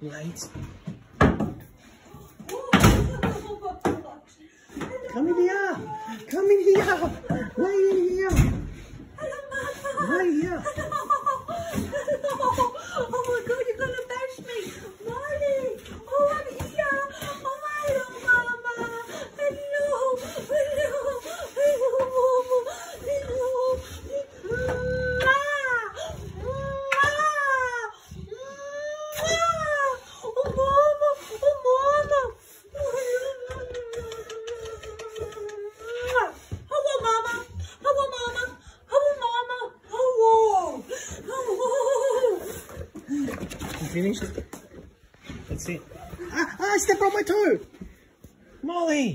Right. Come in here. Come in here. Right in here. Right here. Finished? That's it. Ah, ah, I stepped on my toe. Molly.